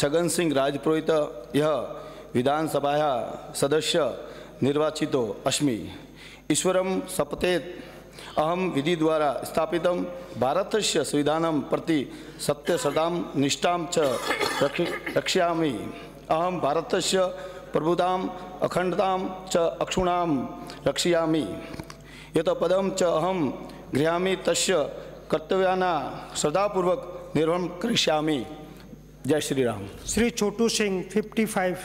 छगन सिंह राजपुरोहित, यह सदस्य निर्वाचित अस्मि। ईश्वरं सपतेत् अहम विधि द्वारा स्थापितं भारतस्य संविधान प्रति सत्यसदां निष्ठा च रक्षि, रक्ष्यामि। अहं भारतस्य प्रभुताम् अखण्डतां च अक्षुणां यत् पदं च अहं गृह्णामि तस्य कर्तव्याना श्रद्धापूर्वक निर्वहन करिष्यामि। जय श्री राम। श्री छोटू सिंह 55